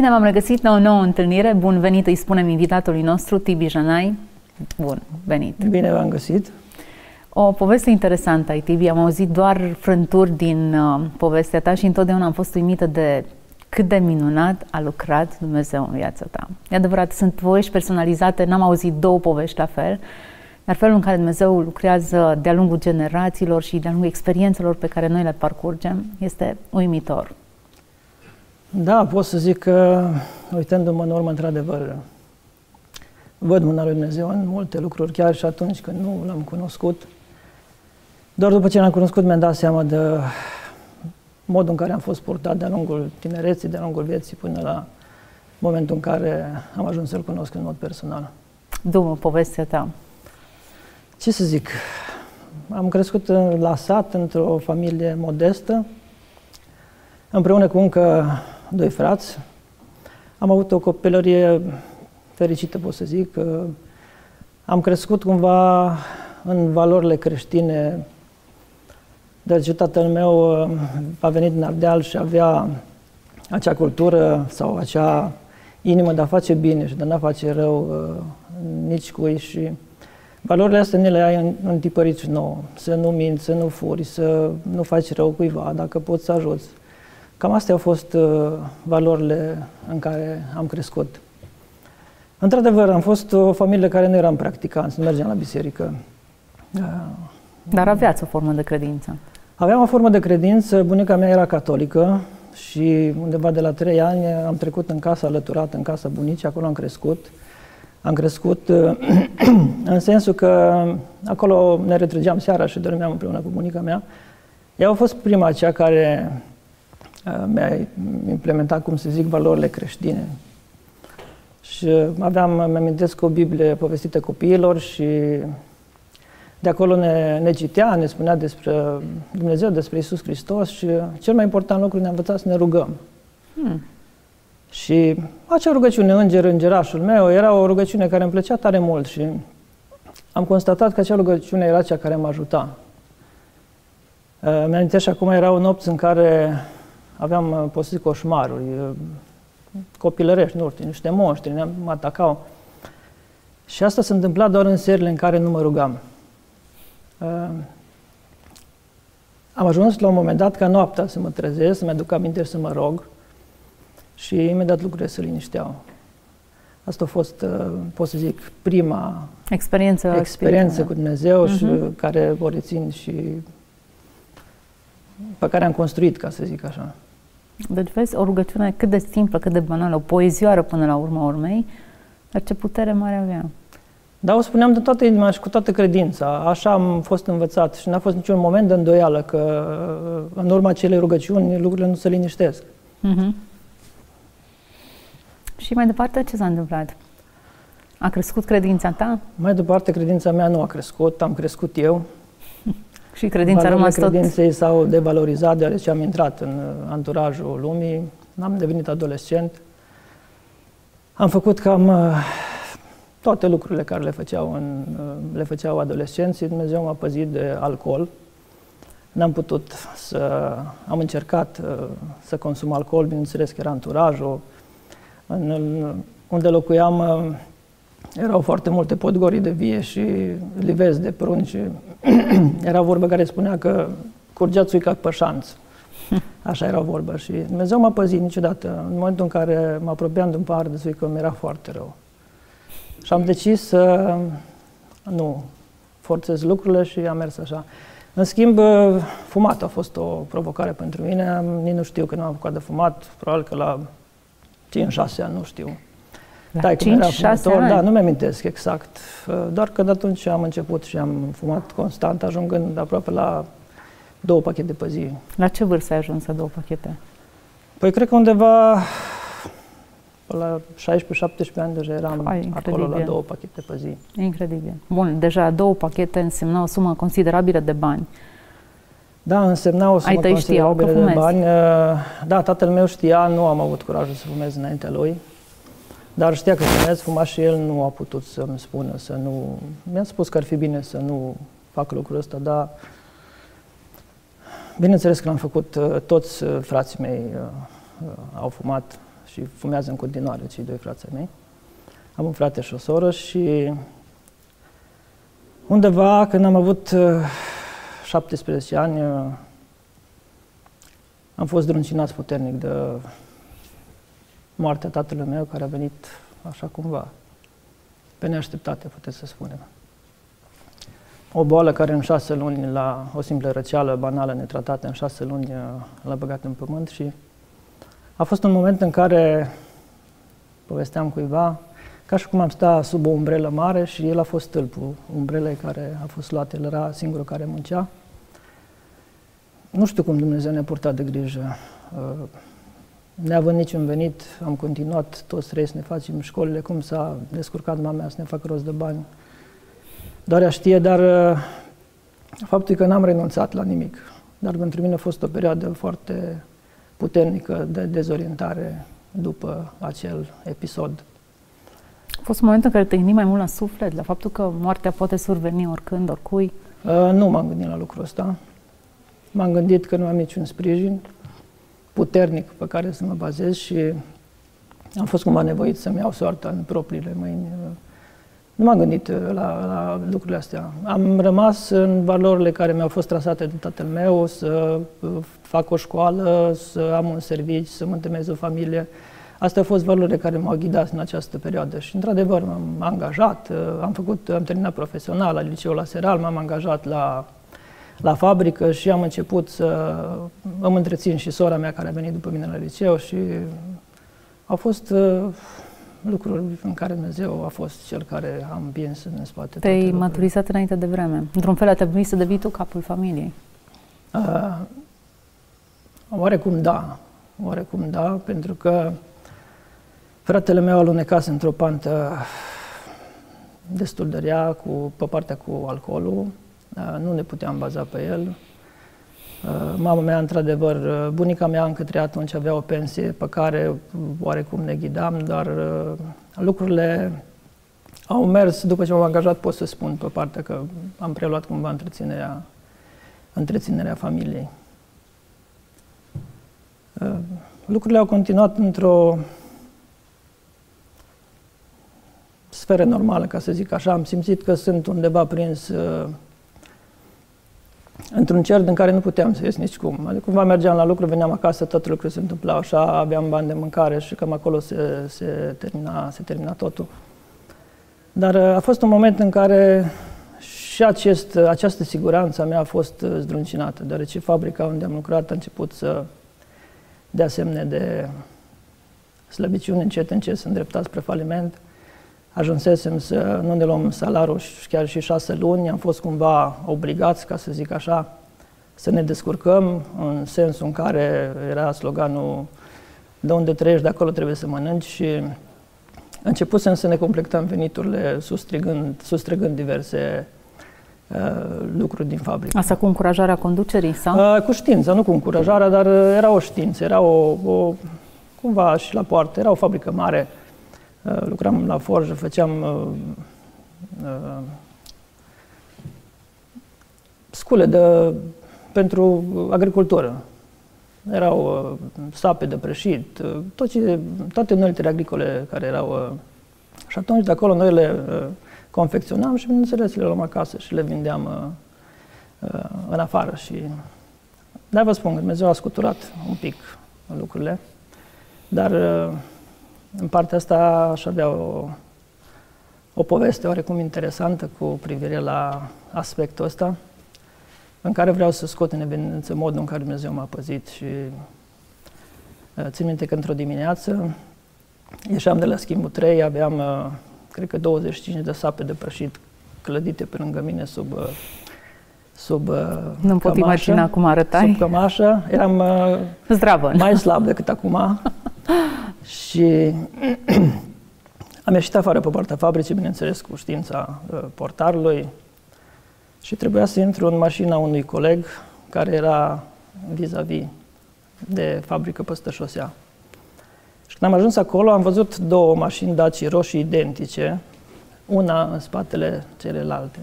Bine v-am regăsit la o nouă întâlnire. Bun venit, îi spunem invitatului nostru, Tibi Janai. Bun venit. Bine v-am găsit. O poveste interesantă ai, Tibi. Am auzit doar frânturi din uh, povestea ta și întotdeauna am fost uimită de cât de minunat a lucrat Dumnezeu în viața ta. E adevărat, sunt povești personalizate, n-am auzit două povești la fel, iar felul în care Dumnezeu lucrează de-a lungul generațiilor și de-a lungul experiențelor pe care noi le parcurgem este uimitor. Da, pot să zic că, uitându-mă în urmă, într-adevăr, văd mâna lui Dumnezeu în multe lucruri, chiar și atunci când nu l-am cunoscut. Doar după ce l-am cunoscut mi-am dat seama de modul în care am fost purtat de-a lungul tinereții, de-a lungul vieții, până la momentul în care am ajuns să-L cunosc în mod personal. Dumă, povestea ta. Ce să zic? Am crescut la sat, într-o familie modestă, împreună cu încă doi frați. Am avut o copilărie fericită, pot să zic. Am crescut cumva în valorile creștine, deoarece tatăl meu uh, a venit din Ardeal și avea acea cultură sau acea inimă de a face bine și de a nu face rău uh, nici cui și valorile astea ne le ai întipărit și nouă. Să nu minți, să nu furi, să nu faci rău cuiva, dacă poți să ajuți. Cam astea au fost uh, valorile în care am crescut. Într-adevăr, am fost o familie care nu eram practicanți, nu mergeam la biserică. Uh, Dar aveați o formă de credință. Aveam o formă de credință, bunica mea era catolică și undeva de la trei ani am trecut în casa alăturată, în casa bunicii, acolo am crescut. Am crescut uh, în sensul că acolo ne retrăgeam seara și dormeam împreună cu bunica mea. Ea a fost prima cea care Uh, mi-a implementat, cum să zic, valorile creștine. Și aveam, mi-amintesc o Biblie povestită copiilor și de acolo ne, ne citea, ne spunea despre Dumnezeu, despre Isus Hristos și cel mai important lucru ne-a învățat să ne rugăm. Hmm. Și acea rugăciune, Înger, Îngerașul meu, era o rugăciune care îmi plăcea tare mult și am constatat că acea rugăciune era cea care mă ajuta. Uh, mi-am și acum erau nopți în care aveam, uh, pot să zic, coșmaruri, uh, copilărești, nu știu, niște monștri, ne mă atacau. Și asta se întâmpla doar în serile în care nu mă rugam. Uh, am ajuns la un moment dat ca noaptea să mă trezesc, să-mi aduc aminte și să mă rog și imediat lucrurile se linișteau. Asta a fost, pot să zic, prima experiență, experiență cu Dumnezeu uh-huh. și mhm. care o rețin și pe care am construit, ca să zic așa. Deci vezi, o rugăciune cât de simplă, cât de banală, o poezioară până la urma urmei, dar ce putere mare avea. Da, o spuneam de toată inima și cu toată credința. Așa am fost învățat și n-a fost niciun moment de îndoială că în urma acelei rugăciuni lucrurile nu se liniștesc. Uh-huh. Și mai departe, ce s-a întâmplat? A crescut credința ta? Mai departe, credința mea nu a crescut, am crescut eu. Și credința a rămas tot... credinței s-au devalorizat deoarece am intrat în uh, anturajul lumii, am devenit adolescent. Am făcut cam uh, toate lucrurile care le făceau, în, uh, le făceau adolescenții. Dumnezeu m-a păzit de alcool. N-am putut să... Am încercat să consum alcool, bineînțeles că era anturajul. În, în, unde locuiam erau foarte multe podgorii de vie și livezi de prunci. era vorba care spunea că curgea țuica pe șanț. Așa era vorba și Dumnezeu m-a păzit niciodată. În momentul în care mă apropiam de un par de țuică, mi era foarte rău. Și am decis să nu forțez lucrurile și am mers așa. În schimb, fumat a fost o provocare pentru mine. Nici nu știu când am apucat de fumat, probabil că la 5-6 ani, nu știu. La 5-6 ani? Da, nu mi-amintesc exact. Doar că de atunci am început și am fumat constant, ajungând aproape la două pachete pe zi. La ce vârstă ai ajuns la două pachete? Păi cred că undeva la 16-17 ani deja eram Hai, acolo la două pachete pe zi. Incredibil. Bun, deja două pachete însemna o sumă considerabilă de bani. Da, însemna o sumă considerabilă de bani. Da, tatăl meu știa, nu am avut curajul să fumez înaintea lui. Dar știa că fumez, fuma și el nu a putut să-mi spună să nu... Mi-a spus că ar fi bine să nu fac lucrul ăsta, dar bineînțeles că l-am făcut, uh, toți uh, frații mei uh, au fumat și fumează în continuare cei doi frații mei. Am un frate și o soră și undeva când am avut 17 uh, ani uh, am fost druncinat puternic de moartea tatălui meu care a venit așa cumva, pe neașteptate, puteți să spunem. O boală care în șase luni, la o simplă răceală banală netratată, în șase luni uh, l-a băgat în pământ și a fost un moment în care povesteam cuiva, ca și cum am stat sub o umbrelă mare și el a fost stâlpul umbrelei care a fost luat, el era singurul care muncea. Nu știu cum Dumnezeu ne-a purtat de grijă. Uh, neavând niciun venit, am continuat toți trei să ne facem școlile, cum s-a descurcat mama mea să ne facă rost de bani. Doar ea știe, dar uh, faptul că n-am renunțat la nimic. Dar pentru mine a fost o perioadă foarte puternică de dezorientare după acel episod. A fost un moment în care te gândi mai mult la suflet, la faptul că moartea poate surveni oricând, oricui? Uh, nu m-am gândit la lucrul ăsta. M-am gândit că nu am niciun sprijin puternic pe care să mă bazez și am fost cumva nevoit să-mi iau soarta în propriile mâini. Nu m-am gândit uh, la, la lucrurile astea. Am rămas în valorile care mi-au fost trasate de tatăl meu, să uh, fac o școală, să am un serviciu, să mă întemeiez o familie. Astea au fost valorile care m-au ghidat în această perioadă și, într-adevăr, m-am angajat, uh, am făcut, am terminat profesional la liceul la Seral, m-am angajat la la fabrică și am început să îmi întrețin și sora mea care a venit după mine la liceu și au fost uh, lucruri în care Dumnezeu a fost cel care a împins în spate. Te-ai maturizat înainte de vreme. Într-un fel a trebuit să devii tu capul familiei. Uh, oarecum da. Oarecum da, pentru că fratele meu alunecase într-o pantă destul de rea cu, pe partea cu alcoolul da, nu ne puteam baza pe el. Uh, mama mea, într-adevăr, uh, bunica mea încă trei atunci avea o pensie pe care oarecum ne ghidam, dar uh, lucrurile au mers, după ce m-am angajat, pot să spun pe partea că am preluat cumva întreținerea, întreținerea familiei. Lucrurile au continuat într-o sferă normală, ca să zic așa. Am simțit că sunt undeva prins într-un cer din care nu puteam să ies nici cum. Adică cumva mergeam la lucru, veneam acasă, tot lucrul se întâmpla așa, aveam bani de mâncare și cam acolo se, se, termina, se termina totul. Dar uh, a fost un moment în care și acest, această siguranță a mea a fost uh, zdruncinată, deoarece fabrica unde am lucrat a început să dea semne de slăbiciune încet, încet, să îndrepta spre faliment ajunsesem să nu ne luăm salarul chiar și șase luni, am fost cumva obligați, ca să zic așa, să ne descurcăm, în sensul în care era sloganul de unde trăiești, de acolo trebuie să mănânci și începusem să ne completăm veniturile sustrigând, sustrigând diverse uh, lucruri din fabrică. Asta cu încurajarea conducerii sau? Uh, cu știință, nu cu încurajarea, dar era o știință, era o, o cumva și la poartă, era o fabrică mare, Uh, lucram la forjă, făceam uh, uh, scule de, pentru agricultură. Erau uh, sape de prășit, uh, tot ce, toate uneltele agricole care erau. Uh, și atunci de acolo noi le uh, confecționam și bineînțeles le luam acasă și le vindeam uh, uh, în afară. Și dar vă spun, Dumnezeu a scuturat un pic lucrurile, dar uh, în partea asta aș avea o, o poveste oarecum interesantă cu privire la aspectul ăsta, în care vreau să scot în evidență modul în care Dumnezeu m-a păzit și uh, țin minte că într-o dimineață ieșeam de la schimbul 3, aveam, uh, cred că 25 de sape de prășit clădite pe lângă mine sub uh, sub Nu pot imagina cum arătai. Sub cămașă. Eram Zdravă. mai slab decât acum. Și am ieșit afară pe partea fabricii, bineînțeles, cu știința uh, portarului și trebuia să intru în mașina unui coleg care era vis-a-vis de fabrică peste șosea. Și când am ajuns acolo, am văzut două mașini Daci roșii identice, una în spatele celelalte.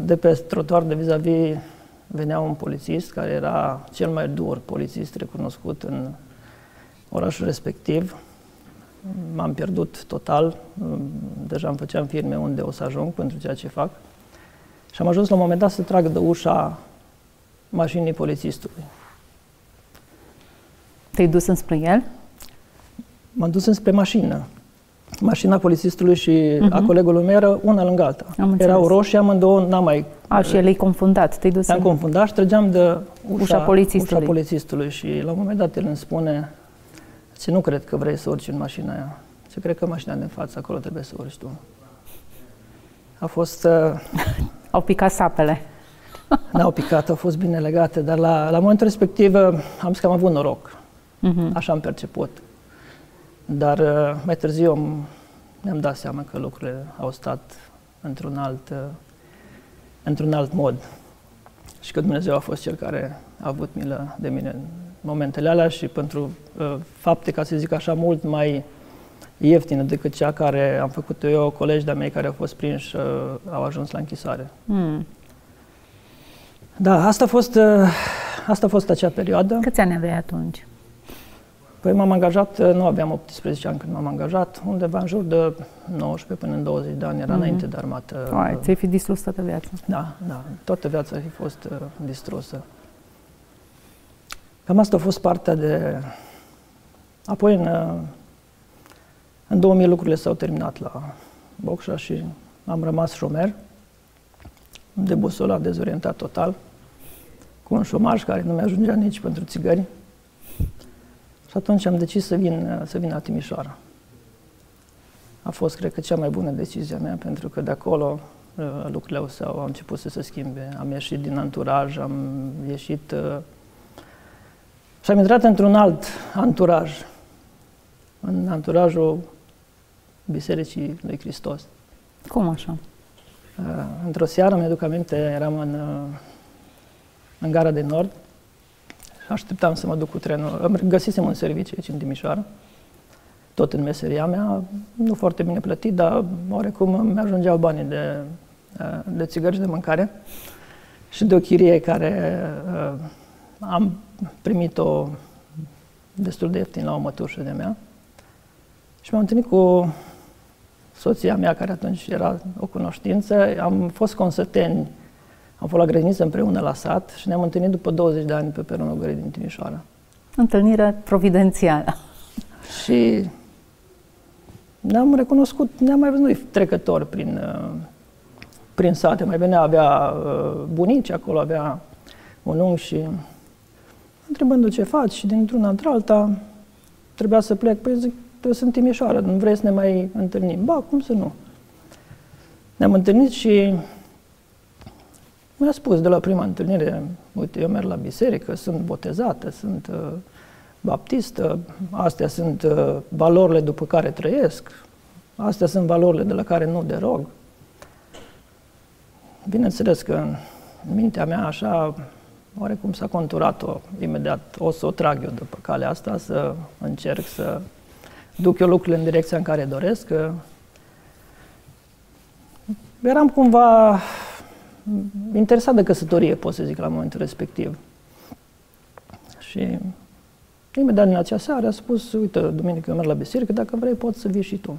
Uh, de pe trotuar de vis-a-vis venea un polițist care era cel mai dur polițist recunoscut în orașul respectiv. M-am pierdut total, deja îmi făceam firme unde o să ajung pentru ceea ce fac. Și am ajuns la un moment dat să trag de ușa mașinii polițistului. Te-ai dus înspre el? M-am dus înspre mașină. Mașina polițistului și uh-huh. a mhm. colegului meu era una lângă alta. Am Erau roșii amândouă, n-am mai... A, și el e confundat, te-ai dus Am confundat și trăgeam de ușa, ușa, polițistului. ușa polițistului și la un moment dat el îmi spune ce nu cred că vrei să urci în mașina aia. Ce cred că mașina de față, acolo trebuie să urci tu. A fost... Uh, Au picat sapele. N-au picat, au fost bine legate, dar la, la momentul respectiv uh, am zis că am avut noroc. Uh-huh. Așa am perceput. Dar uh, mai târziu mi-am dat seama că lucrurile au stat într-un alt, uh, într-un alt mod și că Dumnezeu a fost Cel care a avut milă de mine în momentele alea și pentru uh, fapte, ca să zic așa, mult mai ieftină decât cea care am făcut eu, colegi de-a mei care au fost prinși, uh, au ajuns la închisare. Mm. Da, asta a fost, uh, asta a fost acea perioadă. Câți ani aveai atunci? Păi m-am angajat, uh, nu aveam 18 ani când m-am angajat, undeva în jur de 19 până în 20 de ani, era mm-hmm. înainte de armată. Ai, ți-ai fi distrus toată viața. Da, da, toată viața a fi fost uh, distrusă. Cam asta a fost partea de... Apoi în, uh, în 2000 lucrurile s-au terminat la Bocșa și am rămas șomer, debusolat, dezorientat total, cu un șomaj care nu mi-ajungea nici pentru țigări. Și atunci am decis să vin, să vin la Timișoara. A fost, cred că, cea mai bună decizie mea, pentru că de acolo uh, lucrurile au, au început să se schimbe. Am ieșit din anturaj, am ieșit uh, și am intrat într-un alt anturaj, în anturajul Bisericii lui Hristos. Cum așa? Uh, într-o seară, mi-aduc aminte, eram în, în gara de nord așteptam să mă duc cu trenul. Găsisem un serviciu aici în Timișoara, tot în meseria mea, nu foarte bine plătit, dar oarecum mi-ajungeau banii de, de țigări și de mâncare și de o chirie care uh, am primit-o destul de ieftin la o mătușă de mea. Și m-am întâlnit cu soția mea, care atunci era o cunoștință. Am fost consăteni am fost la grădiniță împreună la sat și ne-am întâlnit după 20 de ani pe peronul gării din Timișoara. Întâlnire providențială. Și ne-am recunoscut, ne-am mai văzut noi trecători prin, uh, prin sate. Mai bine avea uh, bunici acolo, avea un unghi și întrebându ce faci și dintr-una într-alta trebuia să plec. Păi zic, eu sunt Timișoara, nu vrei să ne mai întâlnim? Ba, cum să nu? Ne-am întâlnit și mi-a spus de la prima întâlnire, uite, eu merg la biserică, sunt botezată, sunt uh, baptistă, astea sunt uh, valorile după care trăiesc, astea sunt valorile de la care nu derog. Bineînțeles că în mintea mea așa, oarecum s-a conturat-o imediat, o să o trag eu după calea asta, să încerc să duc eu lucrurile în direcția în care doresc. Eram cumva interesat de căsătorie, pot să zic, la momentul respectiv. Și imediat din acea seară a spus, uite, duminică eu merg la biserică, dacă vrei poți să vii și tu.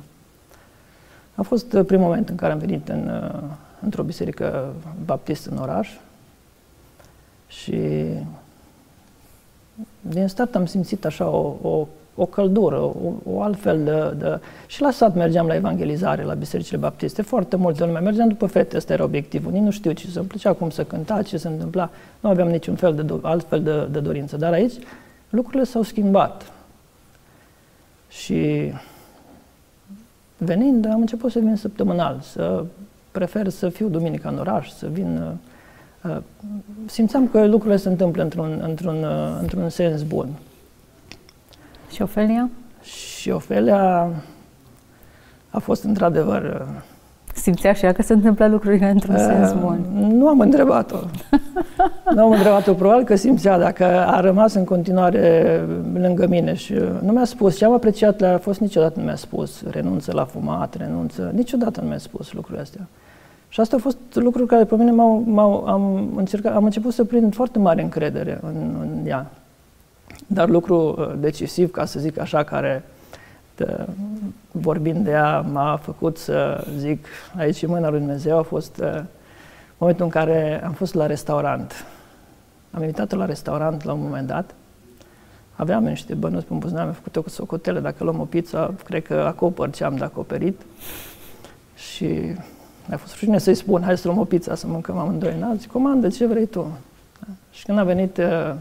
A fost uh, primul moment în care am venit în, uh, într-o biserică baptistă în oraș și din start am simțit așa o, o o căldură, o, o altfel de, de... Și la sat mergeam la evangelizare, la bisericile baptiste, foarte multă lume. Mergeam după fete, ăsta era obiectivul. Nici nu știu ce să-mi plăcea, cum să cânta, ce se întâmpla. Nu aveam niciun fel de, altfel de, de dorință. Dar aici lucrurile s-au schimbat. Și venind, am început să vin săptămânal, să prefer să fiu duminica în oraș, să vin... Uh, simțeam că lucrurile se întâmplă într-un, într-un, uh, într-un sens bun. Și Ofelia? Și Ofelia a fost într-adevăr... Simțea și ea că se întâmplă lucrurile într-un uh, sens bun. Nu am întrebat-o. nu am întrebat-o, probabil că simțea dacă a rămas în continuare lângă mine și nu mi-a spus. Ce am apreciat le-a fost niciodată nu mi-a spus renunță la fumat, renunță. Niciodată nu mi-a spus lucrurile astea. Și asta a fost lucruri care pe mine m-au, m-au, am, încercat, am început să prind foarte mare încredere în, în ea. Dar lucru uh, decisiv, ca să zic așa, care de, vorbind de ea m-a făcut să zic aici în mâna lui Dumnezeu a fost uh, momentul în care am fost la restaurant. Am invitat-o la restaurant la un moment dat. Aveam niște bănuți pe buzunar, am făcut-o cu socotele. Dacă luăm o pizza, cred că acopăr ce am de acoperit. Și mi-a fost rușine să-i spun, hai să luăm o pizza să mâncăm amândoi. N-a zis, comandă ce vrei tu. Și când a venit uh,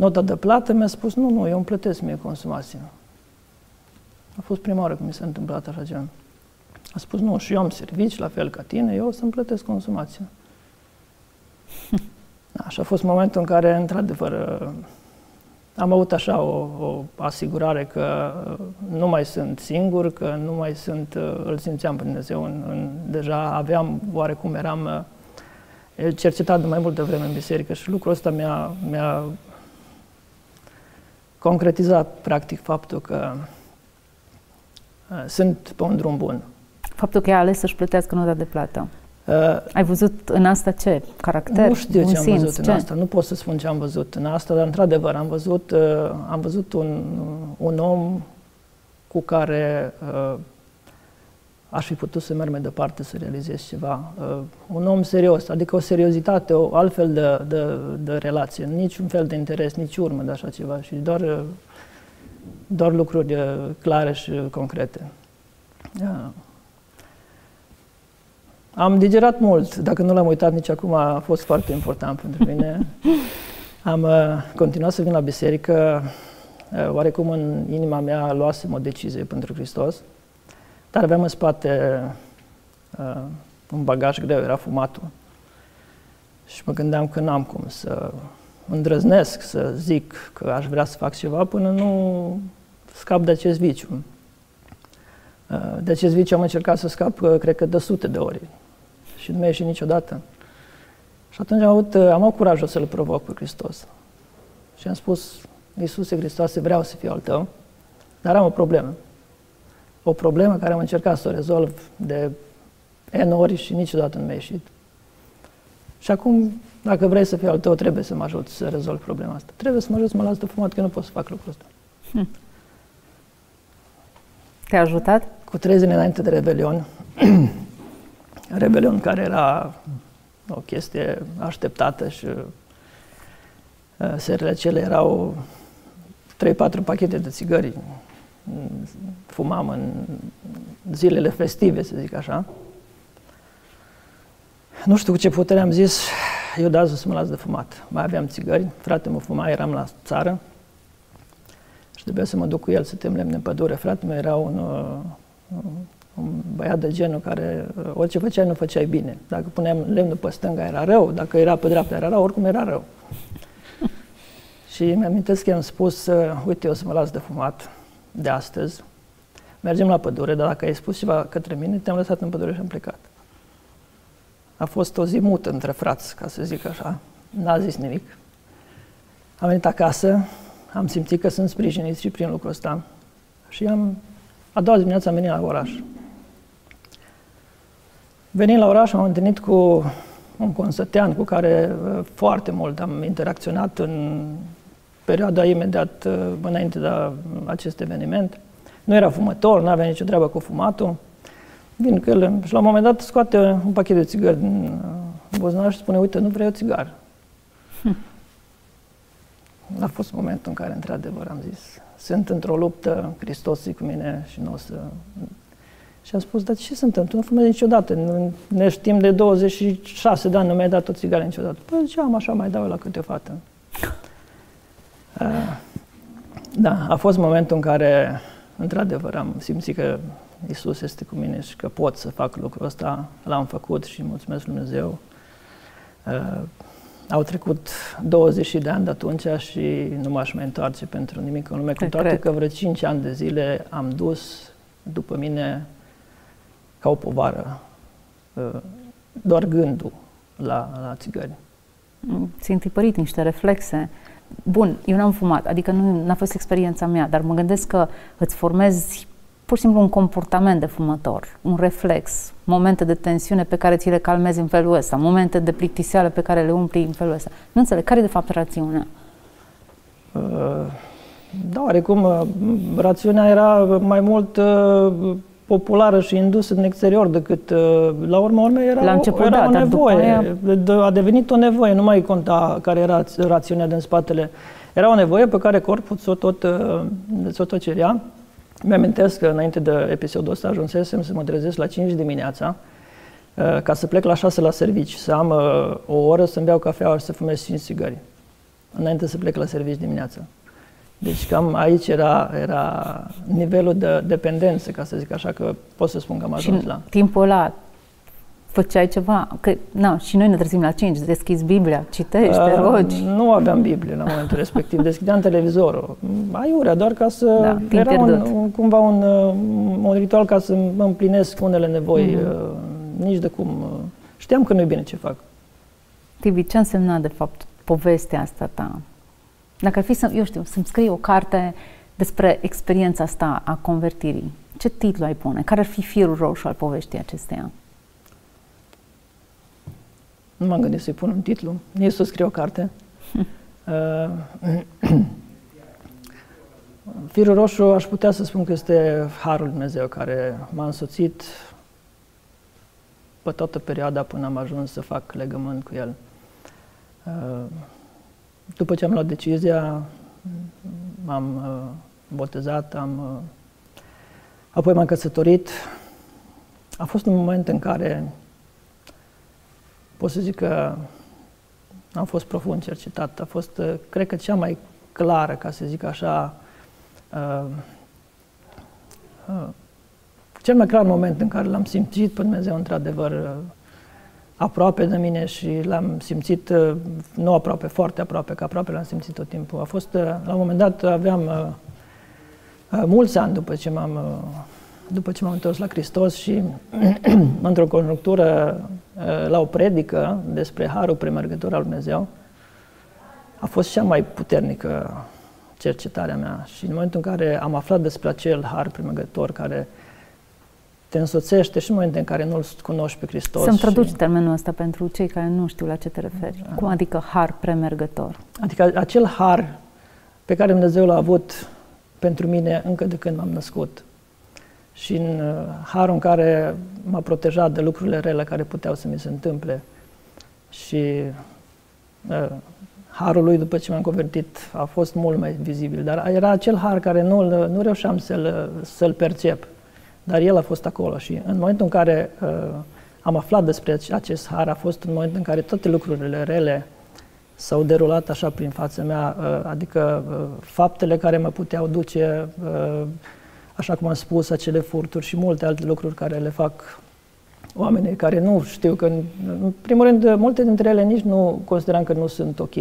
nota de plată, mi-a spus, nu, nu, eu îmi plătesc mie consumația. A fost prima oară când mi s-a întâmplat așa ceva. A spus, nu, și eu am servici, la fel ca tine, eu o să-mi plătesc consumația. Da, și a fost momentul în care, într-adevăr, am avut așa o, o asigurare că nu mai sunt singur, că nu mai sunt, îl simțeam pe Dumnezeu, în, în, deja aveam, oarecum eram cercetat de mai multă vreme în biserică și lucrul ăsta mi-a, mi-a concretizat, practic, faptul că uh, sunt pe un drum bun. Faptul că ea a ales să-și plătească nota de plată. Uh, Ai văzut în asta ce? Caracter? Nu știu ce am simț, văzut ce? în asta. Nu pot să spun ce am văzut în asta, dar într-adevăr am văzut, uh, am văzut un, un om cu care uh, aș fi putut să merg mai departe să realizez ceva. Uh, un om serios, adică o seriozitate, o altfel de, de, de relație, niciun fel de interes, nici urmă de așa ceva și doar, uh, doar lucruri uh, clare și concrete. Uh. Am digerat mult, dacă nu l-am uitat nici acum, a fost foarte important pentru mine. Am uh, continuat să vin la biserică, uh, oarecum în inima mea luasem o decizie pentru Hristos. Dar aveam în spate uh, un bagaj greu, era fumatul. Și mă gândeam că n-am cum să îndrăznesc să zic că aș vrea să fac ceva până nu scap de acest viciu. Uh, de acest viciu am încercat să scap, uh, cred că, de sute de ori. Și nu mi-a ieșit niciodată. Și atunci am avut, uh, am avut curajul să-L provoc pe Hristos. Și am spus, Iisuse Hristoase, vreau să fiu al Tău, dar am o problemă o problemă care am încercat să o rezolv de N ori și niciodată nu mi-a ieșit. Și acum, dacă vrei să fiu al tău, trebuie să mă ajut să rezolv problema asta. Trebuie să mă ajut să mă las de fumat, că nu pot să fac lucrul ăsta. Hm. Te-a ajutat? Cu trei zile înainte de Rebelion, Rebelion care era o chestie așteptată și uh, serile cele erau 3-4 pachete de țigări fumam în zilele festive, să zic așa. Nu știu cu ce putere am zis, eu de azi o să mă las de fumat. Mai aveam țigări, frate mă fuma, eram la țară și trebuia să mă duc cu el să tem lemne în pădure. Frate meu era un, uh, un băiat de genul care uh, orice făceai, nu făceai bine. Dacă puneam lemnul pe stânga era rău, dacă era pe dreapta era rău, oricum era rău. și mi-amintesc că i-am spus, uh, uite, eu o să mă las de fumat de astăzi, mergem la pădure, dar dacă ai spus ceva către mine, te-am lăsat în pădure și am plecat. A fost o zi mută între frați, ca să zic așa. N-a zis nimic. Am venit acasă, am simțit că sunt sprijinit și prin lucrul ăsta. Și am, a doua dimineață am venit la oraș. Venind la oraș, am întâlnit cu un consătean cu care uh, foarte mult am interacționat în perioada imediat uh, înainte de acest eveniment. Nu era fumător, nu avea nicio treabă cu fumatul. Vin că el și la un moment dat scoate un pachet de țigări din uh, buzunar și spune, uite, nu vreau o țigară. Hm. A fost momentul în care, într-adevăr, am zis, sunt într-o luptă, Hristos e cu mine și nu o să... Și am spus, dar ce se întâmplă? Nu fumezi niciodată. Ne știm de 26 de ani, nu mi-ai dat o țigară niciodată. Păi ziceam, așa mai dau la câte o fată. Uh, da, a fost momentul în care, într-adevăr, am simțit că Isus este cu mine și că pot să fac lucrul ăsta. L-am făcut și mulțumesc Lui Dumnezeu. Uh, au trecut 20 de ani de atunci și nu m-aș mai întoarce pentru nimic în lume, cu toate cred. că vreo 5 ani de zile am dus după mine ca o povară uh, doar gândul la, la țigări. Ți întipărit niște reflexe Bun, eu n-am fumat, adică nu a fost experiența mea, dar mă gândesc că îți formezi pur și simplu un comportament de fumător, un reflex, momente de tensiune pe care ți le calmezi în felul ăsta, momente de plictiseală pe care le umpli în felul ăsta. Nu înțeleg, care e de fapt rațiunea? Uh, da, oarecum, uh, rațiunea era mai mult uh, populară și indusă în exterior decât, la urma urmei, era, la început, era da, o nevoie. Aia... A devenit o nevoie, nu mai conta care era rațiunea din spatele. Era o nevoie pe care corpul ți-o tot, ți-o tot cerea. Mi-amintesc că înainte de episodul ăsta ajunsesem să mă trezesc la 5 dimineața ca să plec la 6 la servici, să am o oră să-mi beau cafea și să fumez 5 țigări înainte să plec la servici dimineața. Deci cam aici era, era nivelul de dependență, ca să zic așa, că pot să spun că am ajuns și la... timpul ăla făceai ceva? Că, na, și noi ne trezim la 5, deschizi Biblia, citești, te rogi. Nu aveam Biblie la momentul respectiv, deschideam televizorul. Aiurea, doar ca să... Da, era un, un, cumva un, un ritual ca să mă împlinesc unele nevoi, mm-hmm. nici de cum... Știam că nu e bine ce fac. Tibi, ce însemna de fapt povestea asta ta? Dacă ar fi să, eu știu, să-mi scrii o carte despre experiența asta a convertirii, ce titlu ai pune? Care ar fi firul roșu al poveștii acesteia? Nu m-am gândit să-i pun un titlu, nici să scriu o carte. uh, firul roșu aș putea să spun că este Harul Dumnezeu care m-a însoțit pe toată perioada până am ajuns să fac legământ cu El. Uh, după ce am luat decizia, m-am uh, botezat, am, uh, apoi m-am căsătorit. A fost un moment în care pot să zic că am fost profund cercetat. A fost, cred că, cea mai clară, ca să zic așa, uh, uh, cel mai clar moment în care l-am simțit pe Dumnezeu, într-adevăr, uh, aproape de mine și l-am simțit, uh, nu aproape, foarte aproape, că aproape l-am simțit tot timpul. A fost, uh, la un moment dat aveam uh, mulți ani după ce m-am, după ce m-am întors la Hristos și într-o conjunctură la o predică despre Harul premergător al Dumnezeu, a fost cea mai puternică cercetarea mea și în momentul în care am aflat despre acel Har premergător care te însoțește și în momentul în care nu-L cunoști pe Hristos. Să-mi traduci și... termenul ăsta pentru cei care nu știu la ce te referi. Da. Cum adică har premergător? Adică acel har pe care Dumnezeu l-a avut pentru mine încă de când m-am născut. Și în uh, harul în care m-a protejat de lucrurile rele care puteau să mi se întâmple. Și uh, harul lui după ce m-am convertit a fost mult mai vizibil, dar era acel har care nu, nu reușeam să-l, să-l percep. Dar el a fost acolo și în momentul în care uh, am aflat despre acest har, a fost în momentul în care toate lucrurile rele s-au derulat așa prin fața mea, uh, adică uh, faptele care mă puteau duce, uh, așa cum am spus, acele furturi și multe alte lucruri care le fac oamenii care nu știu că, în primul rând, multe dintre ele nici nu consideram că nu sunt ok.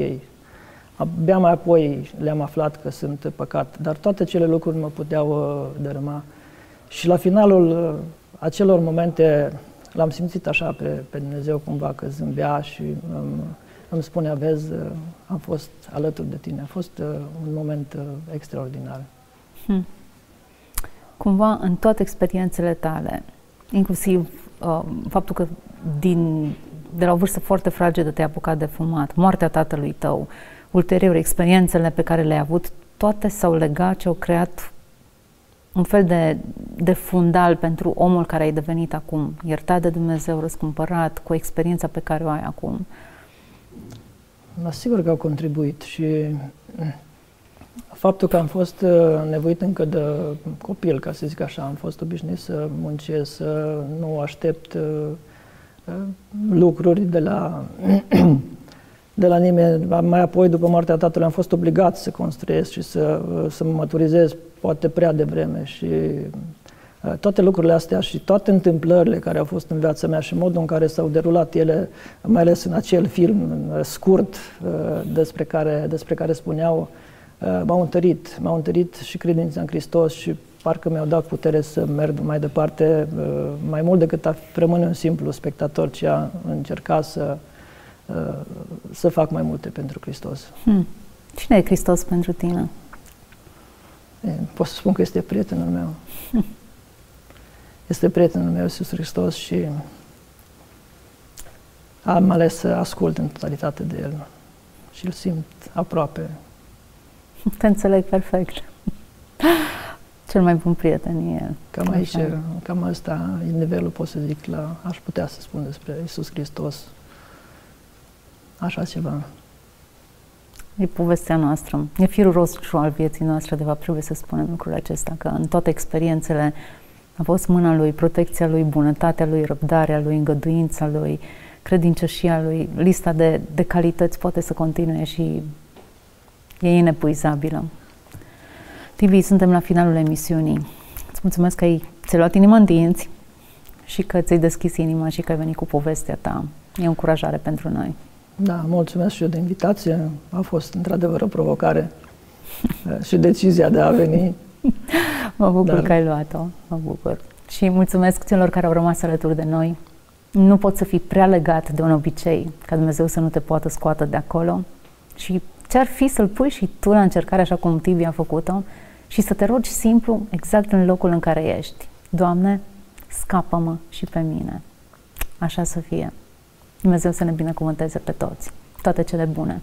Abia mai apoi le-am aflat că sunt păcat, dar toate cele lucruri mă puteau uh, dărâma. Și la finalul uh, acelor momente l-am simțit așa pe, pe Dumnezeu cumva că zâmbea și um, îmi spunea, vezi, uh, am fost alături de tine. A fost uh, un moment uh, extraordinar. Hmm. Cumva în toate experiențele tale, inclusiv uh, faptul că din, de la o vârstă foarte fragedă te-ai apucat de fumat, moartea tatălui tău, ulterior experiențele pe care le-ai avut, toate s-au legat și au creat un fel de, de fundal pentru omul care ai devenit acum, iertat de Dumnezeu, răscumpărat, cu experiența pe care o ai acum? Mă sigur că au contribuit și mm, faptul că am fost uh, nevoit încă de copil, ca să zic așa, am fost obișnuit să muncesc, să nu aștept uh, uh, lucruri de la de la nimeni. Mai apoi, după moartea tatălui, am fost obligat să construiesc și să, să mă maturizez poate prea devreme și uh, toate lucrurile astea și toate întâmplările care au fost în viața mea și modul în care s-au derulat ele, mai ales în acel film uh, scurt uh, despre care, despre care spuneau, m-au întărit, m-au întărit și credința în Hristos și parcă mi-au dat putere să merg mai departe, mai mult decât a rămâne un simplu spectator, ci a încerca să, să fac mai multe pentru Hristos. Hmm. Cine e Hristos pentru tine? Pot să spun că este prietenul meu. este prietenul meu, Iisus Hristos, și am ales să ascult în totalitate de El și îl simt aproape. Te înțeleg perfect. Cel mai bun prieten e El. Cam aici, Așa. cam asta e nivelul, pot să zic, la, aș putea să spun despre Iisus Hristos. Așa ceva. E povestea noastră. E firul roșu al vieții noastre, de fapt, trebuie să spunem lucrul acesta, că în toate experiențele a fost mâna Lui, protecția Lui, bunătatea Lui, răbdarea Lui, îngăduința Lui, credincioșia Lui. Lista de, de calități poate să continue și e inepuizabilă. Tibi, suntem la finalul emisiunii. Îți mulțumesc că ai ți luat inima în dinți și că ți-ai deschis inima și că ai venit cu povestea ta. E o încurajare pentru noi. Da, mulțumesc și eu de invitație. A fost într-adevăr o provocare și decizia de a veni. mă bucur Dar... că ai luat-o, mă bucur. Și mulțumesc celor care au rămas alături de noi. Nu poți să fii prea legat de un obicei ca Dumnezeu să nu te poată scoată de acolo. Și ce-ar fi să-l pui și tu la încercare așa cum Tibi a făcut-o și să te rogi simplu exact în locul în care ești. Doamne, scapă-mă și pe mine. Așa să fie. Dumnezeu să ne binecuvânteze pe toți. Toate cele bune!